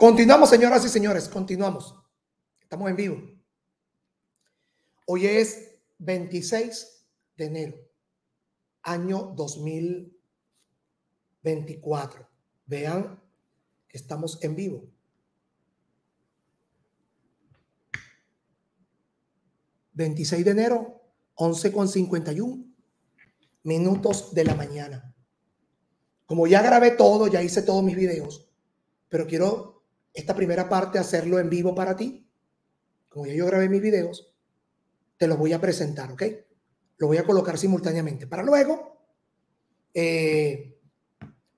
Continuamos, señoras y señores, continuamos. Estamos en vivo. Hoy es 26 de enero, año 2024. Vean, estamos en vivo. ¿26 de enero, 11 con 51 minutos de la mañana. Como ya grabé todo, ya hice todos mis videos, pero quiero esta primera parte, hacerlo en vivo para ti. Como ya yo grabé mis videos, te los voy a presentar, ¿ok? Lo voy a colocar simultáneamente para luego, eh,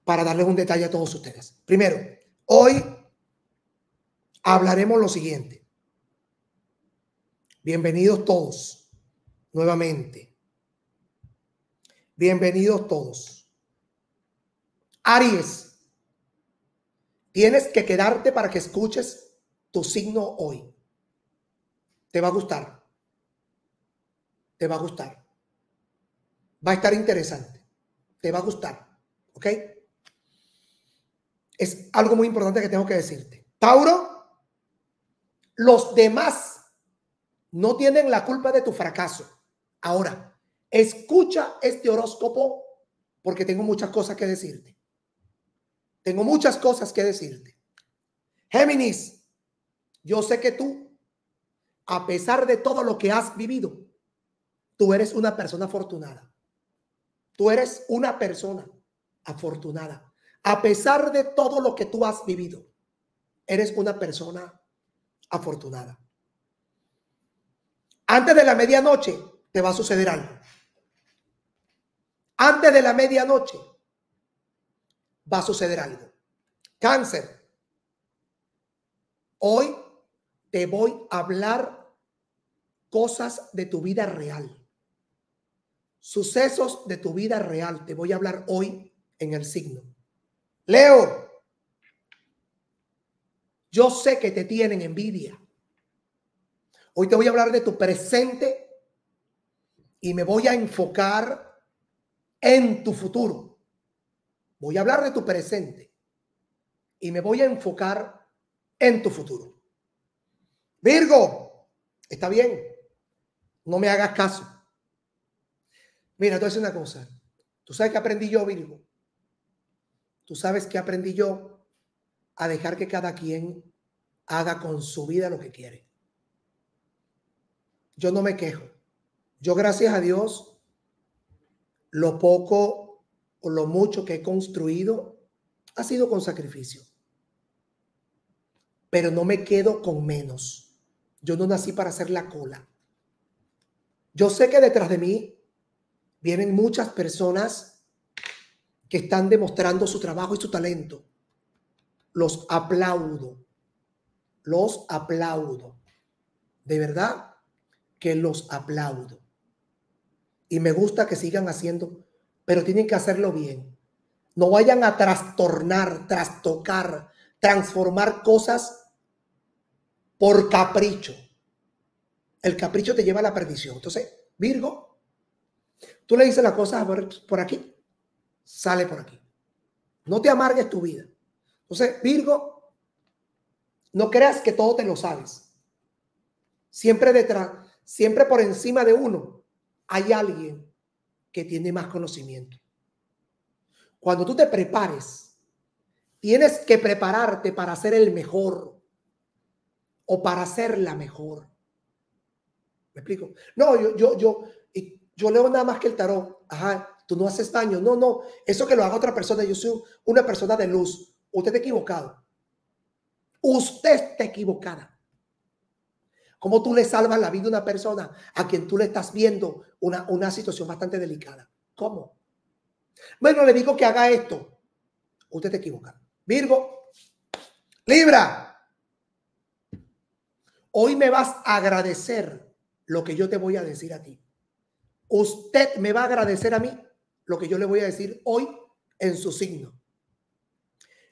para darles un detalle a todos ustedes. Primero, hoy hablaremos lo siguiente. Bienvenidos todos, nuevamente. Bienvenidos todos. Aries. Tienes que quedarte para que escuches tu signo hoy. Te va a gustar. Te va a gustar. Va a estar interesante. Te va a gustar. ¿Ok? Es algo muy importante que tengo que decirte. Tauro, los demás no tienen la culpa de tu fracaso. Ahora, escucha este horóscopo porque tengo muchas cosas que decirte. Tengo muchas cosas que decirte. Géminis, yo sé que tú, a pesar de todo lo que has vivido, tú eres una persona afortunada. Tú eres una persona afortunada. A pesar de todo lo que tú has vivido, eres una persona afortunada. Antes de la medianoche te va a suceder algo. Antes de la medianoche va a suceder algo. Cáncer. Hoy te voy a hablar cosas de tu vida real. Sucesos de tu vida real. Te voy a hablar hoy en el signo. Leo. Yo sé que te tienen envidia. Hoy te voy a hablar de tu presente y me voy a enfocar en tu futuro. Voy a hablar de tu presente y me voy a enfocar en tu futuro. Virgo, está bien, no me hagas caso. Mira, te voy una cosa. Tú sabes que aprendí yo, Virgo. Tú sabes que aprendí yo a dejar que cada quien haga con su vida lo que quiere. Yo no me quejo. Yo, gracias a Dios, lo poco o lo mucho que he construido ha sido con sacrificio. Pero no me quedo con menos. Yo no nací para hacer la cola. Yo sé que detrás de mí vienen muchas personas que están demostrando su trabajo y su talento. Los aplaudo. Los aplaudo. De verdad que los aplaudo. Y me gusta que sigan haciendo pero tienen que hacerlo bien. No vayan a trastornar, trastocar, transformar cosas por capricho. El capricho te lleva a la perdición. Entonces, Virgo, tú le dices las cosas por aquí, sale por aquí. No te amargues tu vida. Entonces, Virgo, no creas que todo te lo sabes. Siempre detrás, siempre por encima de uno, hay alguien que tiene más conocimiento. Cuando tú te prepares, tienes que prepararte para ser el mejor o para ser la mejor. ¿Me explico? No, yo, yo, yo, yo leo nada más que el tarot. Ajá, tú no haces daño. No, no, eso que lo haga otra persona. Yo soy una persona de luz. Usted está equivocado. Usted está equivocada. ¿Cómo tú le salvas la vida a una persona a quien tú le estás viendo una, una situación bastante delicada? ¿Cómo? Bueno, le digo que haga esto. Usted te equivoca. Virgo, Libra, hoy me vas a agradecer lo que yo te voy a decir a ti. Usted me va a agradecer a mí lo que yo le voy a decir hoy en su signo.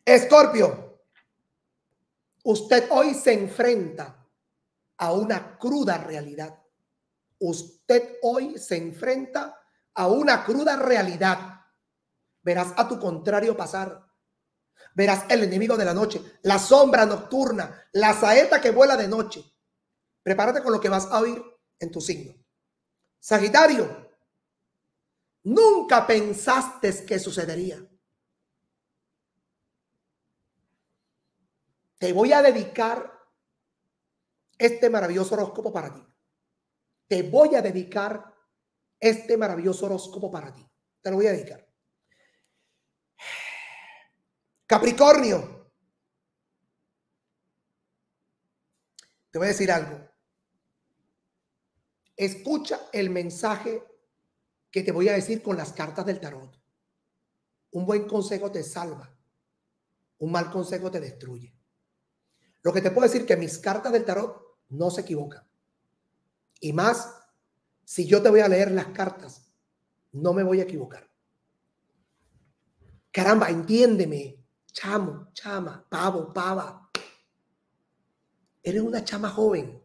Escorpio, usted hoy se enfrenta a una cruda realidad. Usted hoy se enfrenta a una cruda realidad. Verás a tu contrario pasar. Verás el enemigo de la noche, la sombra nocturna, la saeta que vuela de noche. Prepárate con lo que vas a oír en tu signo. Sagitario, nunca pensaste que sucedería. Te voy a dedicar este maravilloso horóscopo para ti. Te voy a dedicar este maravilloso horóscopo para ti. Te lo voy a dedicar. Capricornio. Te voy a decir algo. Escucha el mensaje que te voy a decir con las cartas del tarot. Un buen consejo te salva. Un mal consejo te destruye. Lo que te puedo decir que mis cartas del tarot no se equivocan. Y más, si yo te voy a leer las cartas, no me voy a equivocar. Caramba, entiéndeme, chamo, chama, pavo, pava. Eres una chama joven.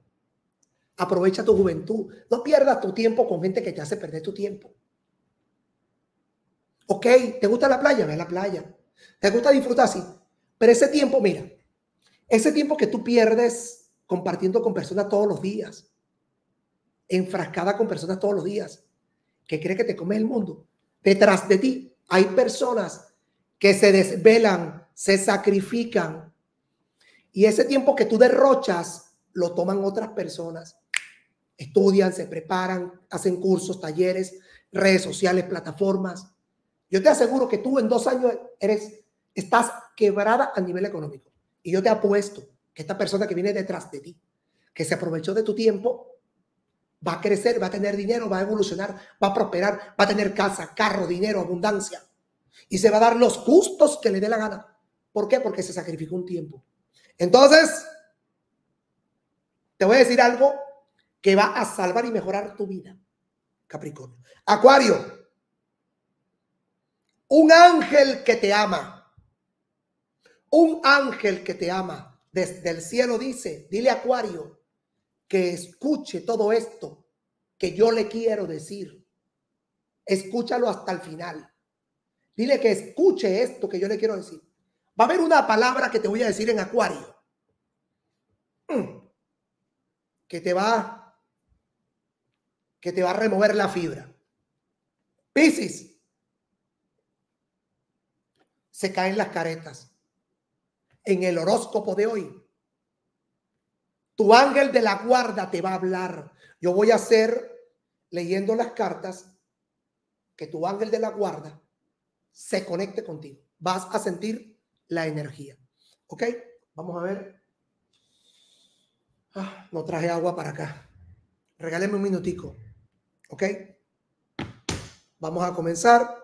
Aprovecha tu juventud. No pierdas tu tiempo con gente que te hace perder tu tiempo. Ok, ¿te gusta la playa? Ve a la playa. ¿Te gusta disfrutar? Sí. Pero ese tiempo, mira, ese tiempo que tú pierdes compartiendo con personas todos los días, enfrascada con personas todos los días, que cree que te come el mundo, detrás de ti hay personas que se desvelan, se sacrifican, y ese tiempo que tú derrochas lo toman otras personas. Estudian, se preparan, hacen cursos, talleres, redes sociales, plataformas. Yo te aseguro que tú en dos años eres, estás quebrada a nivel económico. Y yo te apuesto que esta persona que viene detrás de ti, que se aprovechó de tu tiempo, va a crecer, va a tener dinero, va a evolucionar, va a prosperar, va a tener casa, carro, dinero, abundancia. Y se va a dar los gustos que le dé la gana. ¿Por qué? Porque se sacrificó un tiempo. Entonces, te voy a decir algo que va a salvar y mejorar tu vida, Capricornio. Acuario, un ángel que te ama un ángel que te ama desde el cielo dice, dile a Acuario que escuche todo esto que yo le quiero decir. Escúchalo hasta el final. Dile que escuche esto que yo le quiero decir. Va a haber una palabra que te voy a decir en Acuario. Mm. Que te va que te va a remover la fibra. Piscis. Se caen las caretas en el horóscopo de hoy. Tu ángel de la guarda te va a hablar. Yo voy a hacer, leyendo las cartas, que tu ángel de la guarda se conecte contigo. Vas a sentir la energía. ¿Ok? Vamos a ver. Ah, no traje agua para acá. Regáleme un minutico. ¿Ok? Vamos a comenzar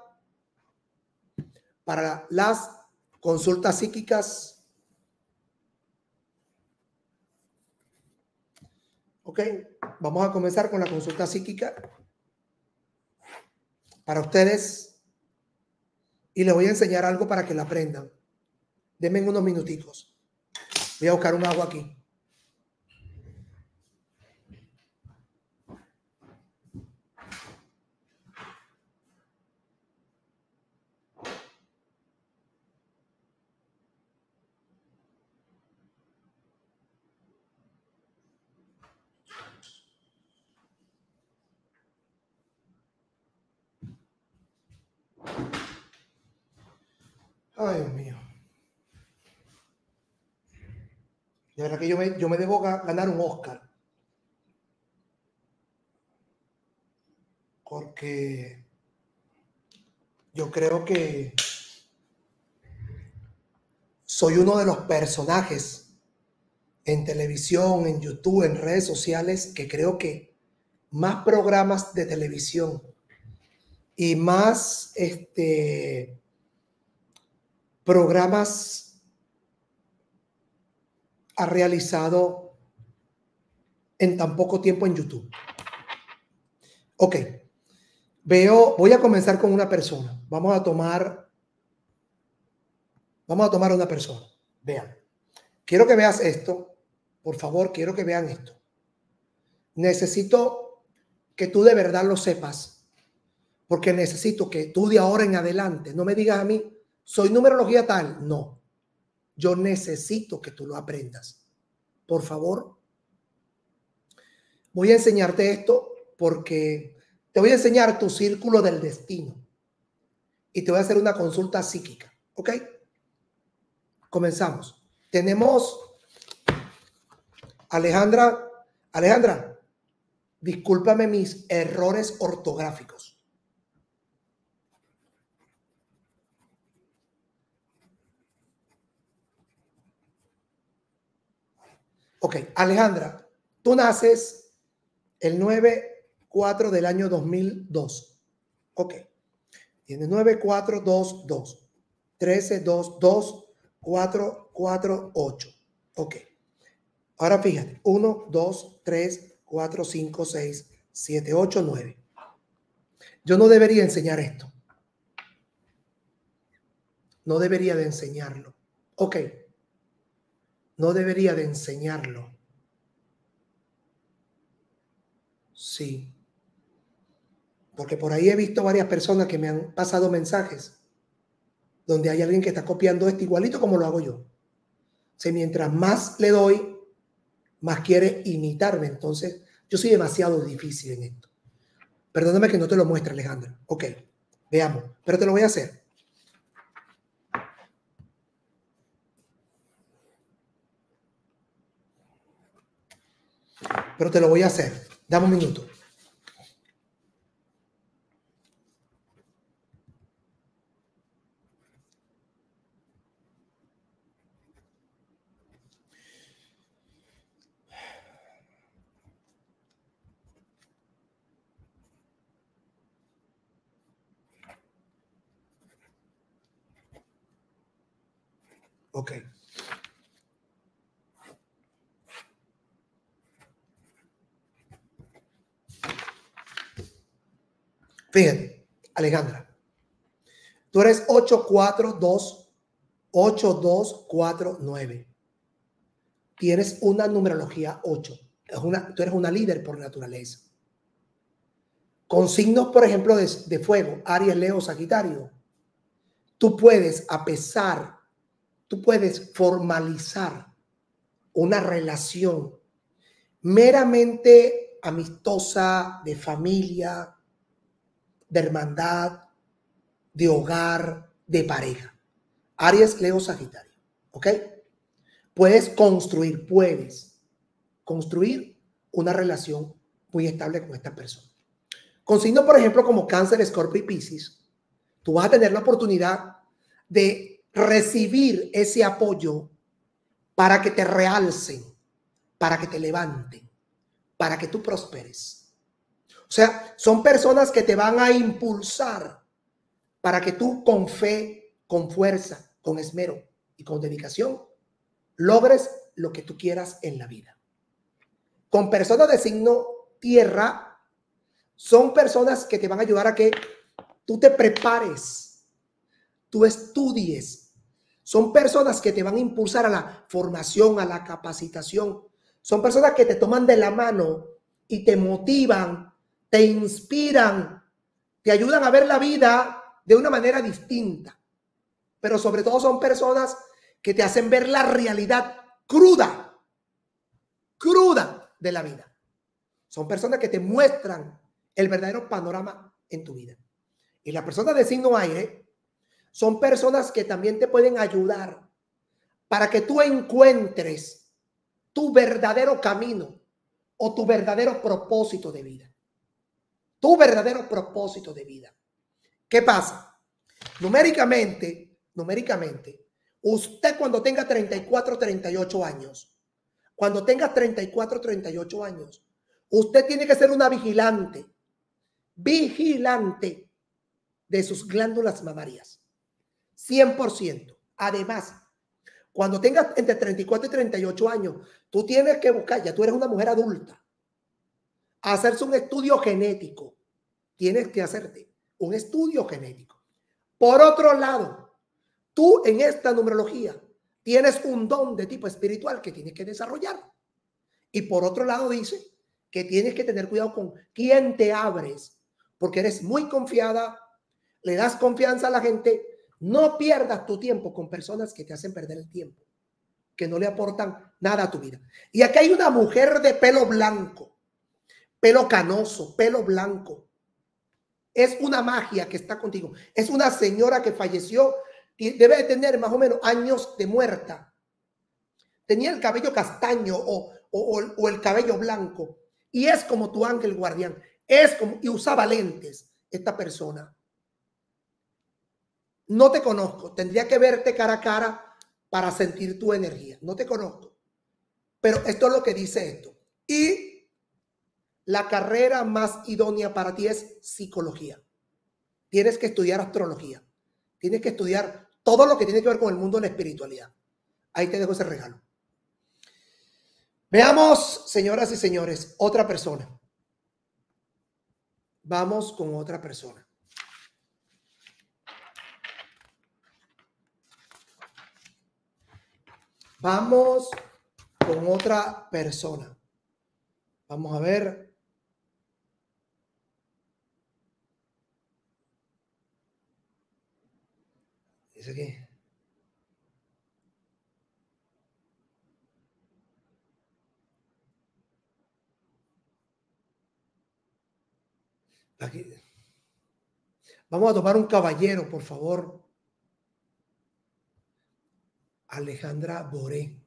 para las consultas psíquicas Ok, vamos a comenzar con la consulta psíquica para ustedes y les voy a enseñar algo para que la aprendan. Denme unos minuticos. Voy a buscar un agua aquí. Ay, Dios mío. De que yo me, yo me debo ganar un Oscar. Porque yo creo que soy uno de los personajes en televisión, en YouTube, en redes sociales, que creo que más programas de televisión y más este, programas ha realizado en tan poco tiempo en YouTube. Ok, veo, voy a comenzar con una persona. Vamos a tomar, vamos a tomar una persona. Vean, quiero que veas esto, por favor, quiero que vean esto. Necesito que tú de verdad lo sepas, porque necesito que tú de ahora en adelante no me digas a mí, soy numerología tal. No. Yo necesito que tú lo aprendas. Por favor, voy a enseñarte esto porque te voy a enseñar tu círculo del destino y te voy a hacer una consulta psíquica. ¿Ok? Comenzamos. Tenemos Alejandra. Alejandra, discúlpame mis errores ortográficos. Ok, Alejandra, tú naces el 9-4 del año 2002. Ok, tienes 9-4-2-2, 13-2-2, 4-4-8. Ok, ahora fíjate, 1, 2, 3, 4, 5, 6, 7, 8, 9. Yo no debería enseñar esto. No debería de enseñarlo. Ok, no debería de enseñarlo. Sí. Porque por ahí he visto varias personas que me han pasado mensajes donde hay alguien que está copiando esto igualito como lo hago yo. O mientras más le doy, más quiere imitarme. Entonces, yo soy demasiado difícil en esto. Perdóname que no te lo muestre, Alejandro. Ok, veamos. Pero te lo voy a hacer. Pero te lo voy a hacer. Dame un minuto. Okay. Fíjate, Alejandra, tú eres 842 8249. Tienes una numerología 8. Es una, tú eres una líder por naturaleza. Con signos, por ejemplo, de, de fuego, Aries, Leo, Sagitario, tú puedes, a pesar, tú puedes formalizar una relación meramente amistosa, de familia, de hermandad, de hogar, de pareja. Aries, Leo, Sagitario. ¿Ok? Puedes construir, puedes construir una relación muy estable con esta persona. Con signos, por ejemplo, como Cáncer, Escorpio y Piscis, tú vas a tener la oportunidad de recibir ese apoyo para que te realcen, para que te levanten, para que tú prosperes. O sea, son personas que te van a impulsar para que tú con fe, con fuerza, con esmero y con dedicación logres lo que tú quieras en la vida. Con personas de signo tierra, son personas que te van a ayudar a que tú te prepares, tú estudies. Son personas que te van a impulsar a la formación, a la capacitación. Son personas que te toman de la mano y te motivan te inspiran, te ayudan a ver la vida de una manera distinta. Pero sobre todo son personas que te hacen ver la realidad cruda, cruda de la vida. Son personas que te muestran el verdadero panorama en tu vida. Y las personas de signo aire son personas que también te pueden ayudar para que tú encuentres tu verdadero camino o tu verdadero propósito de vida tu verdadero propósito de vida. ¿Qué pasa? Numéricamente, numéricamente, usted cuando tenga 34, 38 años, cuando tenga 34, 38 años, usted tiene que ser una vigilante, vigilante de sus glándulas mamarias. 100%. Además, cuando tengas entre 34 y 38 años, tú tienes que buscar, ya tú eres una mujer adulta, hacerse un estudio genético. Tienes que hacerte un estudio genético. Por otro lado, tú en esta numerología tienes un don de tipo espiritual que tienes que desarrollar. Y por otro lado dice que tienes que tener cuidado con quién te abres, porque eres muy confiada, le das confianza a la gente, No pierdas tu tiempo con personas que te hacen perder el tiempo, que no le aportan nada a tu vida. Y aquí hay una mujer de pelo blanco, pelo canoso, pelo blanco. Es una magia que está contigo. Es una señora que falleció, debe de tener más o menos años de muerta. Tenía el cabello castaño o, o el cabello blanco. Y es como tu ángel guardián. Es como, y usaba lentes esta persona. No te conozco, tendría que verte cara a cara para sentir tu energía. No te conozco. Pero esto es lo que dice esto. Y la carrera más idónea para ti es psicología. Tienes que estudiar astrología. Tienes que estudiar todo lo que tiene que ver con el mundo de la espiritualidad. Ahí te dejo ese regalo. Veamos, señoras y señores, otra persona. Vamos con otra persona. Vamos con otra persona. Vamos a ver. Aquí. Aquí. Vamos a tomar un caballero, por favor. Alejandra Boré.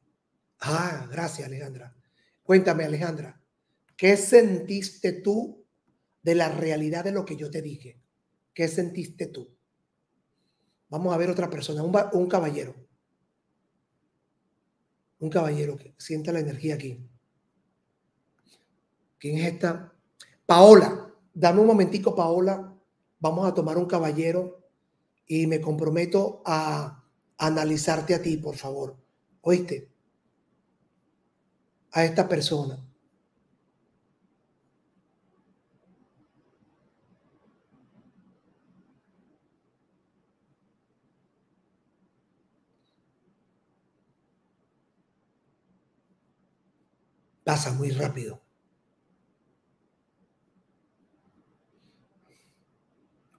Ah, gracias, Alejandra. Cuéntame, Alejandra, ¿qué sentiste tú de la realidad de lo que yo te dije? ¿Qué sentiste tú? Vamos a ver otra persona, un, caballero. Un caballero que siente la energía aquí. ¿Quién es esta? Paola. Dame un momentico, Paola. Vamos a tomar un caballero y me comprometo a analizarte a ti, por favor. ¿Oíste? A esta persona. Pasa muy rápido.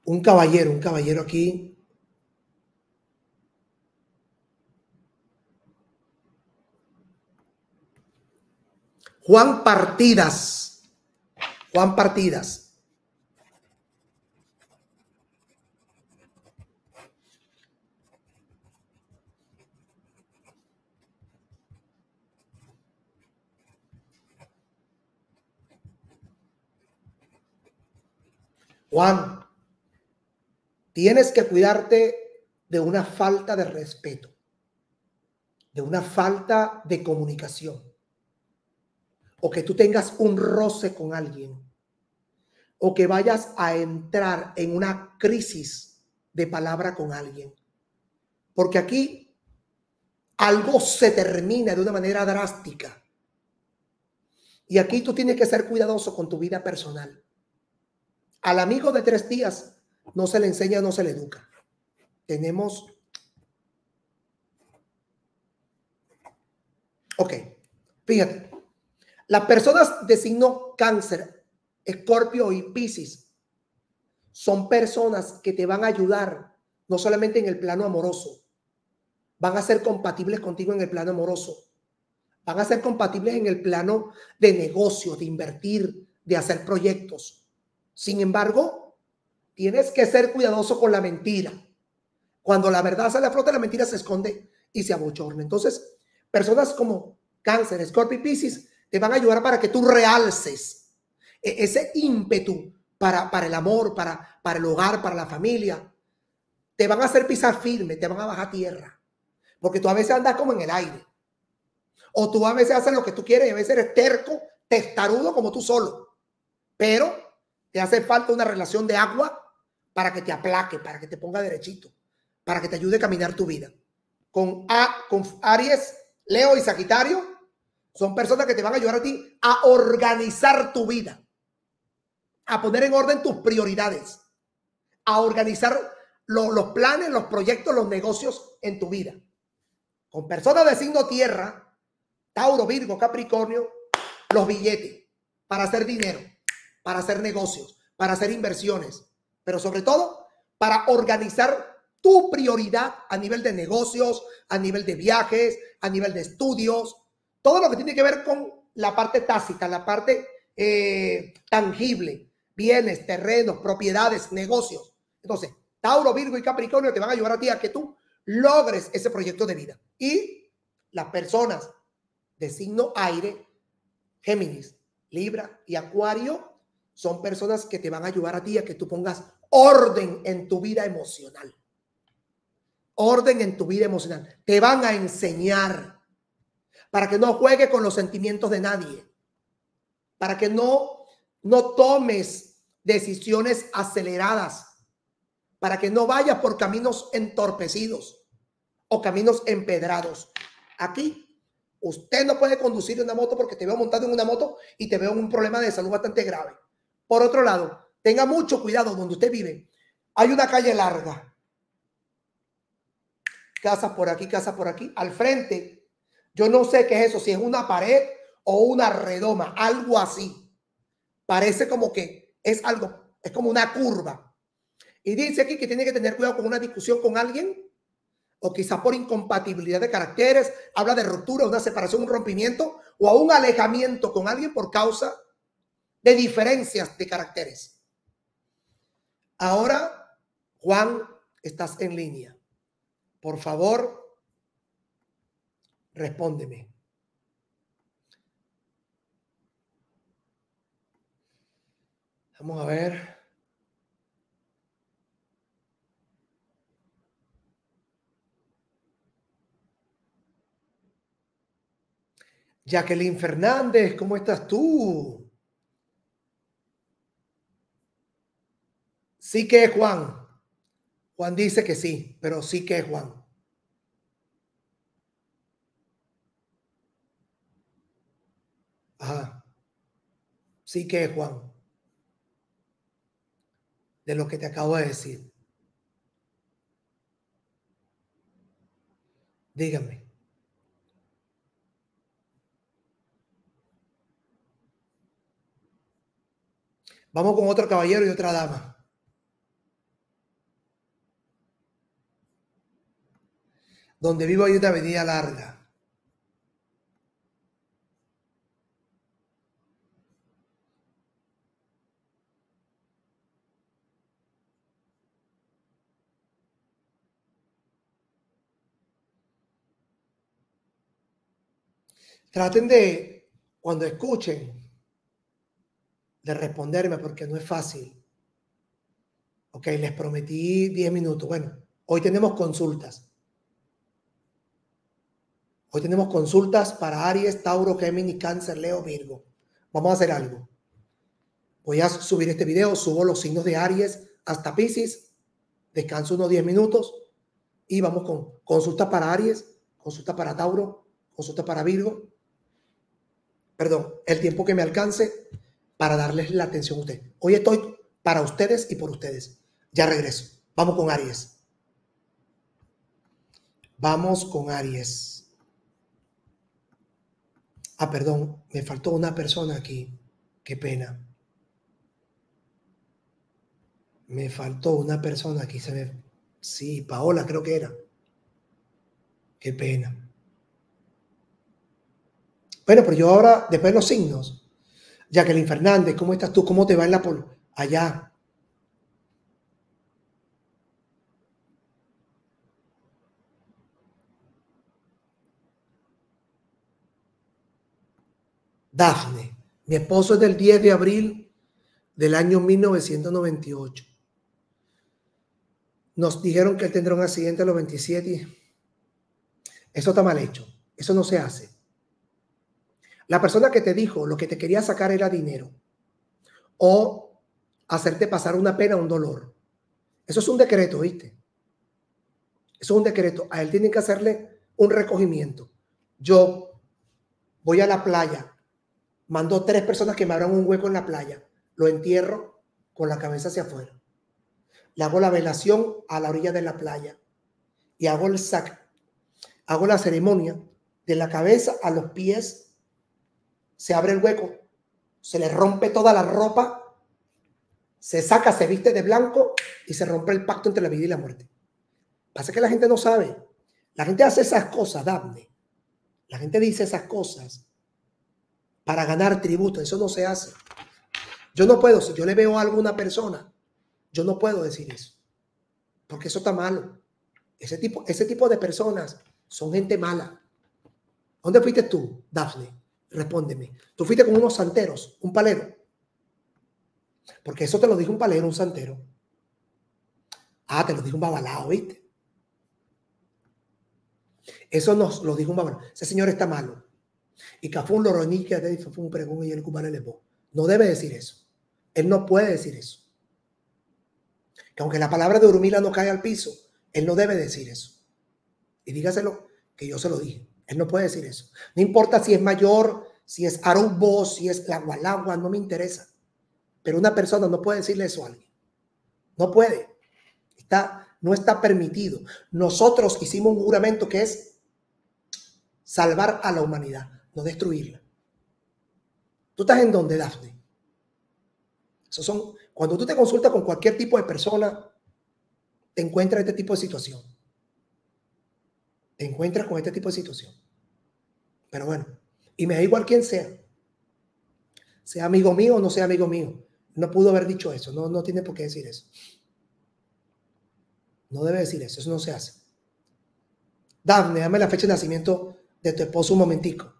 Un caballero, un caballero aquí Juan Partidas. Juan Partidas. Juan, tienes que cuidarte de una falta de respeto, de una falta de comunicación o que tú tengas un roce con alguien o que vayas a entrar en una crisis de palabra con alguien. Porque aquí algo se termina de una manera drástica. Y aquí tú tienes que ser cuidadoso con tu vida personal. Al amigo de tres días no se le enseña, no se le educa. Tenemos... Ok, fíjate. Las personas de signo cáncer, escorpio y piscis son personas que te van a ayudar no solamente en el plano amoroso, van a ser compatibles contigo en el plano amoroso, van a ser compatibles en el plano de negocio, de invertir, de hacer proyectos. Sin embargo, tienes que ser cuidadoso con la mentira. Cuando la verdad sale a flote, la mentira se esconde y se abochorna. Entonces, personas como cáncer, escorpio y piscis te van a ayudar para que tú realces e-, ese ímpetu para, para el amor, para, para el hogar, para la familia. Te van a hacer pisar firme, te van a bajar tierra. Porque tú a veces andas como en el aire. O tú a veces haces lo que tú quieres y a veces eres terco, testarudo como tú solo. Pero te hace falta una relación de agua para que te aplaque, para que te ponga derechito, para que te ayude a caminar tu vida. Con, Aries, Leo y Sagitario, son personas que te van a ayudar a ti a organizar tu vida, a poner en orden tus prioridades, a organizar los planes, los proyectos, los negocios en tu vida. Con personas de signo tierra, Tauro, Virgo, Capricornio, los billetes para hacer dinero, para hacer negocios, para hacer inversiones, pero sobre todo para organizar tu prioridad a nivel de negocios, a nivel de viajes, a nivel de estudios, todo lo que tiene que ver con la parte tácita, la parte eh, tangible, bienes, terrenos, propiedades, negocios. Entonces, Tauro, Virgo y Capricornio te van a ayudar a ti a que tú logres ese proyecto de vida. Y las personas de signo aire, Géminis, Libra y Acuario, son personas que te van a ayudar a ti a que tú pongas orden en tu vida emocional. Orden en tu vida emocional. Te van a enseñar para que no juegues con los sentimientos de nadie. Para que no, no tomes decisiones aceleradas. Para que no vayas por caminos entorpecidos o caminos empedrados. Aquí Usted no puede conducir una moto porque te veo montado en una moto y te veo en un problema de salud bastante grave. Por otro lado, tenga mucho cuidado donde usted vive. Hay una calle larga. Casa por aquí, casa por aquí. Al frente, yo no sé qué es eso, si es una pared o una redoma, algo así. Parece como que es algo, es como una curva. Y dice aquí que tiene que tener cuidado con una discusión con alguien o quizá por incompatibilidad de caracteres, habla de ruptura, una separación, un rompimiento o a un alejamiento con alguien por causa de diferencias de caracteres. Ahora, Juan, estás en línea. Por favor, respóndeme. Vamos a ver. Jacqueline Fernández, ¿cómo estás tú? Sí que es Juan. Juan dice que sí, pero sí que es Juan. Ajá. Sí que es Juan. De lo que te acabo de decir. Dígame. Vamos con otro caballero y otra dama. Donde vivo hay una avenida larga. Traten de, cuando escuchen, de responderme porque no es fácil. Ok, les prometí 10 minutos. Bueno, hoy tenemos consultas. Hoy tenemos consultas para Aries, Tauro, Géminis, Cáncer, Leo, Virgo. Vamos a hacer algo. Voy a subir este video, subo los signos de Aries hasta Pisces, descanso unos 10 minutos y vamos con consulta para Aries, consulta para Tauro, consulta para Virgo. Perdón, el tiempo que me alcance para darles la atención a ustedes. Hoy estoy para ustedes y por ustedes. Ya regreso. Vamos con Aries. Vamos con Aries. Ah, perdón, me faltó una persona aquí. Qué pena. Me faltó una persona aquí. Se. Sí, Paola creo que era. Qué pena. Bueno, pero yo ahora, después de los signos, Jacqueline Fernández, ¿cómo estás tú? ¿Cómo te va en la pol? Allá. Dafne. Mi esposo es del 10 de abril del año 1998. Nos dijeron que él tendrá un accidente a los 27. Eso está mal hecho. Eso no se hace. La persona que te dijo lo que te quería sacar era dinero o hacerte pasar una pena, un dolor. Eso es un decreto, ¿viste? Eso es un decreto. A él tienen que hacerle un recogimiento. Yo voy a la playa Mandó tres personas que me abran un hueco en la playa. Lo entierro con la cabeza hacia afuera. Le hago la velación a la orilla de la playa y hago el sac. Hago la ceremonia de la cabeza a los pies. Se abre el hueco, se le rompe toda la ropa, se saca, se viste de blanco y se rompe el pacto entre la vida y la muerte. Pasa que la gente no sabe. La gente hace esas cosas, Daphne. La gente dice esas cosas para ganar tributo. Eso no se hace. Yo no puedo, si yo le veo a una persona, yo no puedo decir eso. Porque eso está malo. Ese tipo, ese tipo de personas son gente mala. ¿Dónde fuiste tú, Daphne? Respóndeme. Tú fuiste con unos santeros, un palero. Porque eso te lo dijo un palero, un santero. Ah, te lo dijo un babalao, ¿viste? Eso nos lo dijo un babalao. Ese señor está malo. Y Cafún Loroní que fue un pregón y el cubano le No debe decir eso. Él no puede decir eso. Que aunque la palabra de Urumila no cae al piso, él no debe decir eso. Y dígaselo que yo se lo dije. Él no puede decir eso. No importa si es mayor, si es Arubo, si es la Gualagua, no me interesa. Pero una persona no puede decirle eso a alguien. No puede. Está, no está permitido. Nosotros hicimos un juramento que es salvar a la humanidad, no destruirla. ¿Tú estás en dónde, Dafne? Eso son, cuando tú te consultas con cualquier tipo de persona, te encuentras este tipo de situación. Te encuentras con este tipo de situación. Pero bueno, y me da igual quién sea. Sea amigo mío o no sea amigo mío. No pudo haber dicho eso. No, no tiene por qué decir eso. No debe decir eso. Eso no se hace. Dame, dame la fecha de nacimiento de tu esposo un momentico.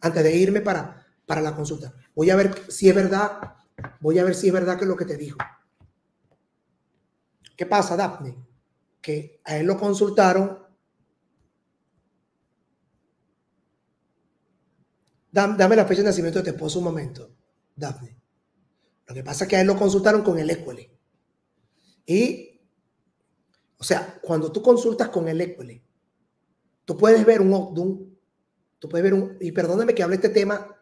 Antes de irme para, para la consulta. Voy a ver si es verdad. Voy a ver si es verdad que es lo que te dijo. ¿Qué pasa, Daphne? Que a él lo consultaron. Dame, la fecha de nacimiento de tu esposo un momento, Daphne. Lo que pasa es que a él lo consultaron con el Equele. Y, o sea, cuando tú consultas con el Equele, tú puedes ver un Ogdun, tú puedes ver un, y perdóname que hable este tema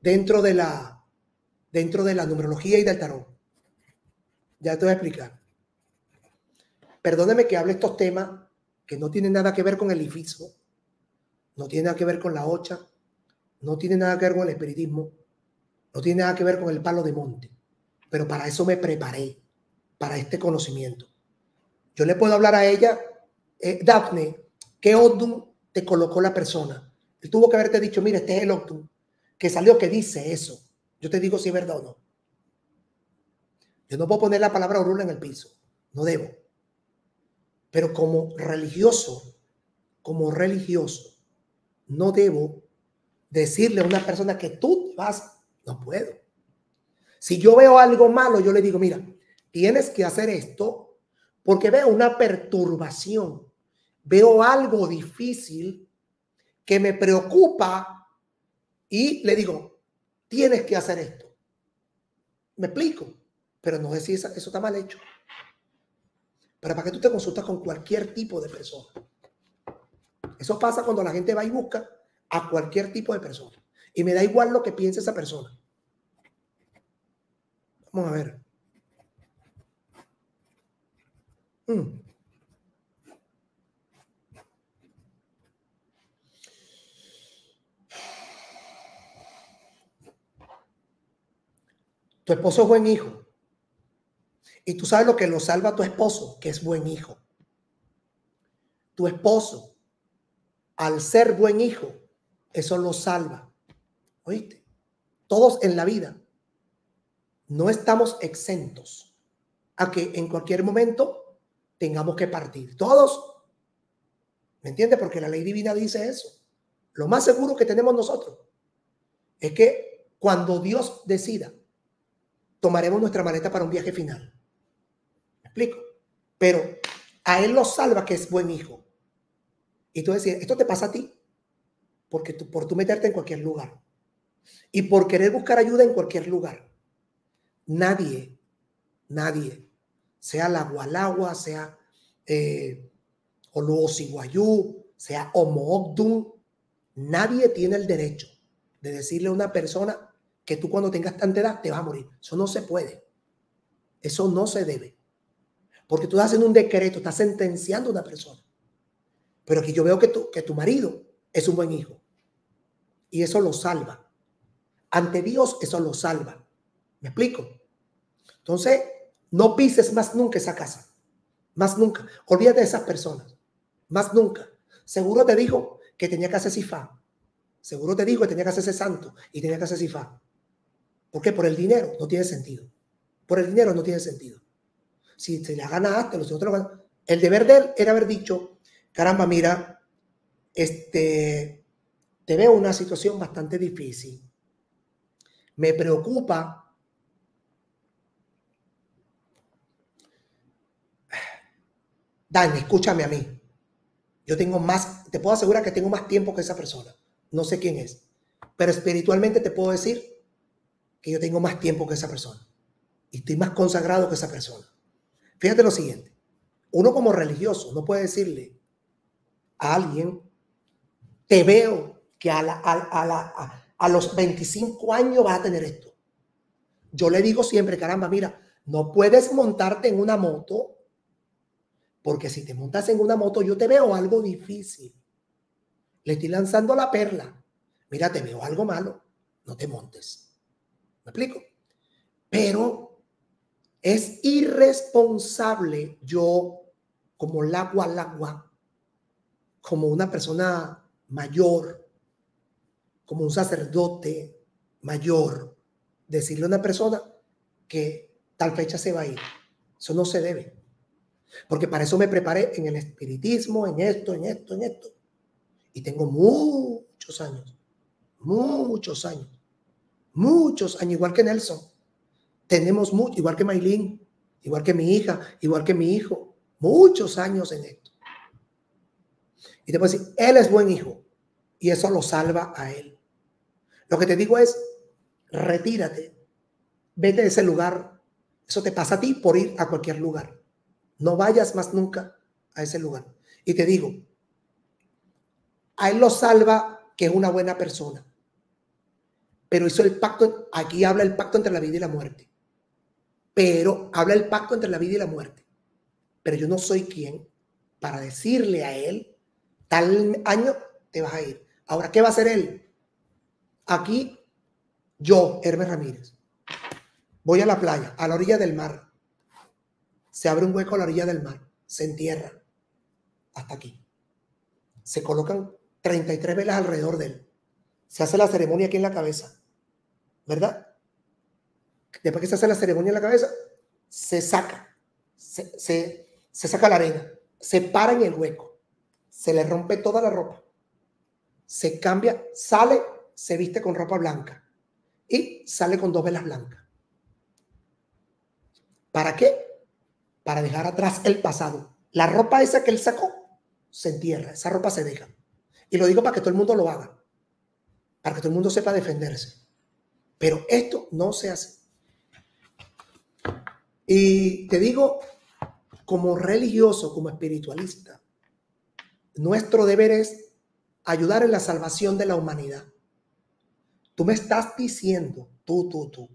dentro de la, dentro de la numerología y del tarot. Ya te voy a explicar. Perdóneme que hable estos temas que no tienen nada que ver con el ifismo, no tiene nada que ver con la ocha, no tiene nada que ver con el espiritismo, no tiene nada que ver con el palo de monte pero para eso me preparé, para este conocimiento. Yo le puedo hablar a ella, eh, Daphne, ¿qué Odum te colocó la persona? Tuvo que haberte dicho, mira, este es el que salió que dice eso. Yo te digo si es verdad o no. Yo no puedo poner la palabra orula en el piso, no debo. Pero como religioso, como religioso, no debo decirle a una persona que tú vas, no puedo. Si yo veo algo malo, yo le digo, mira, tienes que hacer esto porque veo una perturbación, veo algo difícil que me preocupa y le digo, tienes que hacer esto. Me explico, pero no sé si eso, está mal hecho. Pero para que tú te consultas con cualquier tipo de persona. Eso pasa cuando la gente va y busca a cualquier tipo de persona. Y me da igual lo que piense esa persona. Vamos a ver. Mm. Tu esposo es buen hijo. Y tú sabes lo que lo salva a tu esposo, que es buen hijo. Tu esposo, al ser buen hijo, eso lo salva. ¿Oíste? Todos en la vida no estamos exentos a que en cualquier momento tengamos que partir. Todos. ¿Me entiendes? Porque la ley divina dice eso. Lo más seguro que tenemos nosotros es que cuando Dios decida, tomaremos nuestra maleta para un viaje final. ¿Me explico? Pero a Él lo salva que es buen hijo. Y tú decías, esto te pasa a ti porque tú, por tú meterte en cualquier lugar y por querer buscar ayuda en cualquier lugar nadie, nadie, sea la Gualagua, sea eh, Guayú, sea Homo nadie tiene el derecho de decirle a una persona que tú cuando tengas tanta edad te vas a morir. Eso no se puede. Eso no se debe. Porque tú estás haciendo un decreto, estás sentenciando a una persona. Pero aquí yo veo que tu, que tu marido es un buen hijo. Y eso lo salva. Ante Dios eso lo salva. ¿Me explico? Entonces, no pises más nunca esa casa. Más nunca. Olvídate de esas personas. más nunca. Seguro te dijo que tenía que hacer sifá. Seguro te dijo que tenía que hacerse santo y tenía que hacer sifá. ¿Por qué? Por el dinero no tiene sentido. Por el dinero no tiene sentido. Si te la ganaste, los otros El deber de él era haber dicho, caramba, mira, este, te veo una situación bastante difícil. Me preocupa Dani, escúchame a mí. Yo tengo más, te puedo asegurar que tengo más tiempo que esa persona. No sé quién es. Pero espiritualmente te puedo decir que yo tengo más tiempo que esa persona. Y estoy más consagrado que esa persona. Fíjate lo siguiente. Uno como religioso no puede decirle a alguien, te veo que a, los 25 años vas a tener esto. Yo le digo siempre, caramba, mira, no puedes montarte en una moto porque si te montas en una moto, yo te veo algo difícil. Le estoy lanzando la perla. Mira, te veo algo malo. No te montes. ¿Me explico? Pero es irresponsable yo, como el agua al agua, como una persona mayor, como un sacerdote mayor, decirle a una persona que tal fecha se va a ir. Eso no se debe. Porque para eso me preparé en el espiritismo, en esto, en esto, en esto. Y tengo muchos años, muchos años, muchos años, igual que Nelson. Tenemos mucho, igual que Maylin, igual que mi hija, igual que mi hijo, muchos años en esto. Y te puedo decir, él es buen hijo y eso lo salva a él. Lo que te digo es, retírate, vete de ese lugar. Eso te pasa a ti por ir a cualquier lugar. No vayas más nunca a ese lugar. Y te digo, a él lo salva que es una buena persona. Pero hizo el pacto, aquí habla el pacto entre la vida y la muerte. Pero habla el pacto entre la vida y la muerte. Pero yo no soy quien para decirle a él, tal año te vas a ir. Ahora, ¿qué va a hacer él? Aquí, yo, Hermes Ramírez, voy a la playa, a la orilla del mar se abre un hueco a la orilla del mar, se entierra hasta aquí. Se colocan 33 velas alrededor de él. Se hace la ceremonia aquí en la cabeza, ¿verdad? Después que se hace la ceremonia en la cabeza, se saca, se, se saca la arena, se para en el hueco, se le rompe toda la ropa, se cambia, sale, se viste con ropa blanca y sale con dos velas blancas. ¿Para qué? para dejar atrás el pasado. La ropa esa que él sacó se entierra, esa ropa se deja. Y lo digo para que todo el mundo lo haga, para que todo el mundo sepa defenderse. Pero esto no se hace. Y te digo, como religioso, como espiritualista, nuestro deber es ayudar en la salvación de la humanidad. Tú me estás diciendo, tú, tú, tú,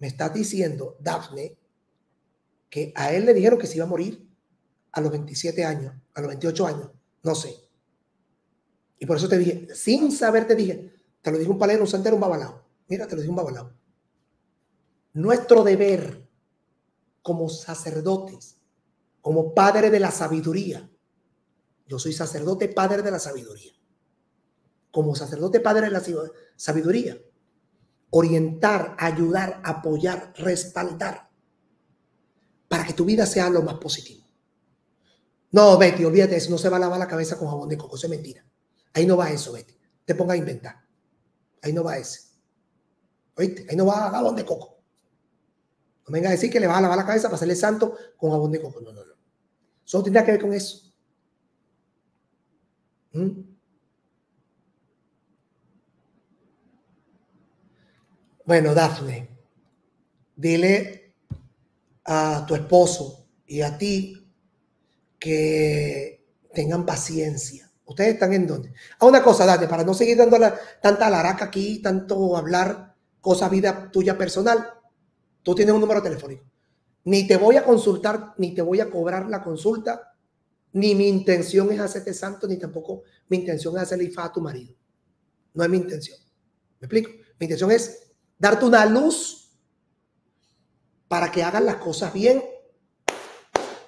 me estás diciendo, Dafne, que a él le dijeron que se iba a morir a los 27 años, a los 28 años, no sé. Y por eso te dije, sin saber te dije, te lo dijo un palero, un santero, un babalao. Mira, te lo dijo un babalao. Nuestro deber como sacerdotes, como padre de la sabiduría, yo soy sacerdote padre de la sabiduría, como sacerdote padre de la sabiduría, orientar, ayudar, apoyar, respaldar para que tu vida sea lo más positivo. No, Betty, olvídate eso, no se va a lavar la cabeza con jabón de coco, eso es mentira. Ahí no va eso, Betty. Te ponga a inventar. Ahí no va ese. ¿Oíste? Ahí no va jabón de coco. No venga a decir que le vas a lavar la cabeza para hacerle santo con jabón de coco. No, no, no. Solo tendrá que ver con eso. ¿Mm? Bueno, Dafne, dile a tu esposo y a ti que tengan paciencia. Ustedes están en donde. A una cosa, date, para no seguir dando la, tanta laraca aquí, tanto hablar cosas vida tuya personal, tú tienes un número telefónico. Ni te voy a consultar, ni te voy a cobrar la consulta, ni mi intención es hacerte santo, ni tampoco mi intención es hacerle ifá a tu marido. No es mi intención. ¿Me explico? Mi intención es darte una luz para que hagan las cosas bien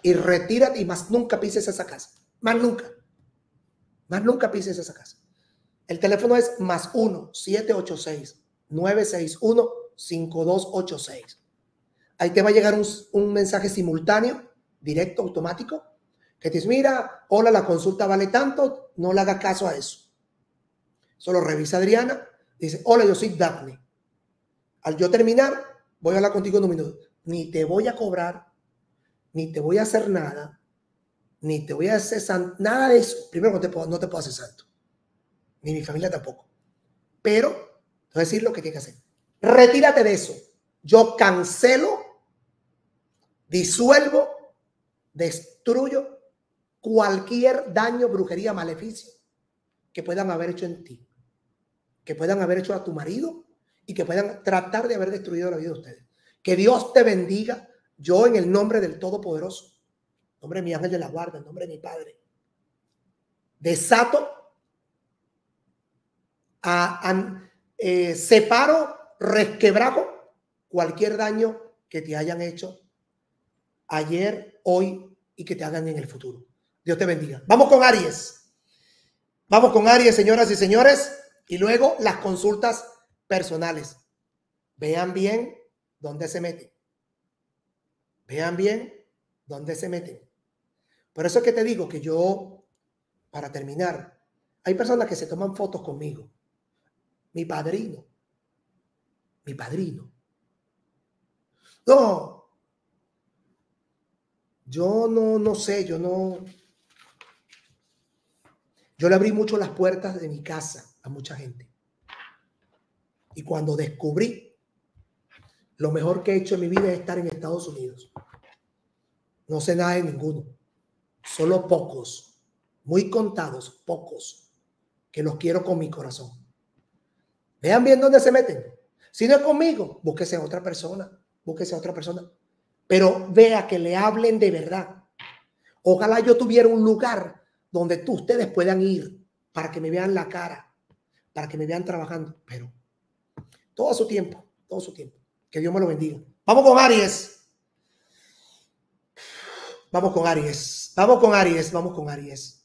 y retírate y más nunca pises esa casa. Más nunca. Más nunca pises esa casa. El teléfono es más 1-786-961-5286. Ahí te va a llegar un, un mensaje simultáneo, directo, automático, que te dice, mira, hola, la consulta vale tanto, no le haga caso a eso. Solo revisa Adriana, dice, hola, yo soy Daphne. Al yo terminar, voy a hablar contigo en un minuto. Ni te voy a cobrar, ni te voy a hacer nada, ni te voy a hacer nada de eso. Primero, no te puedo, no te puedo hacer santo, ni mi familia tampoco. Pero, te voy a decir lo que tienes que hacer. Retírate de eso. Yo cancelo, disuelvo, destruyo cualquier daño, brujería, maleficio que puedan haber hecho en ti, que puedan haber hecho a tu marido y que puedan tratar de haber destruido la vida de ustedes. Que Dios te bendiga. Yo en el nombre del Todopoderoso, nombre de mi ángel de la guarda, en nombre de mi Padre, desato, a, eh, separo, resquebrajo cualquier daño que te hayan hecho ayer, hoy y que te hagan en el futuro. Dios te bendiga. Vamos con Aries. Vamos con Aries, señoras y señores. Y luego las consultas personales. Vean bien dónde se meten. Vean bien dónde se meten. Por eso es que te digo que yo, para terminar, hay personas que se toman fotos conmigo. Mi padrino. Mi padrino. No. Yo no, no sé, yo no. Yo le abrí mucho las puertas de mi casa a mucha gente. Y cuando descubrí lo mejor que he hecho en mi vida es estar en Estados Unidos. No sé nada de ninguno. Solo pocos, muy contados, pocos, que los quiero con mi corazón. Vean bien dónde se meten. Si no es conmigo, búsquese a otra persona, búsquese a otra persona. Pero vea que le hablen de verdad. Ojalá yo tuviera un lugar donde tú, ustedes puedan ir para que me vean la cara, para que me vean trabajando. Pero todo su tiempo, todo su tiempo. Que Dios me lo bendiga. Vamos con Aries. Vamos con Aries. Vamos con Aries. Vamos con Aries.